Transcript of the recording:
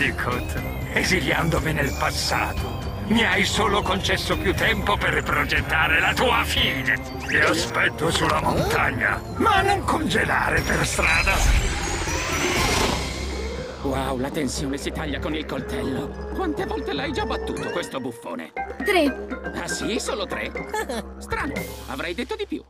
Bandicoot. Esiliandomi nel passato, mi hai solo concesso più tempo per progettare la tua fine. Ti aspetto sulla montagna, ma non congelare per strada. Wow, la tensione si taglia con il coltello. Quante volte l'hai già battuto questo buffone? Tre. Ah sì, solo tre? Strano, avrei detto di più.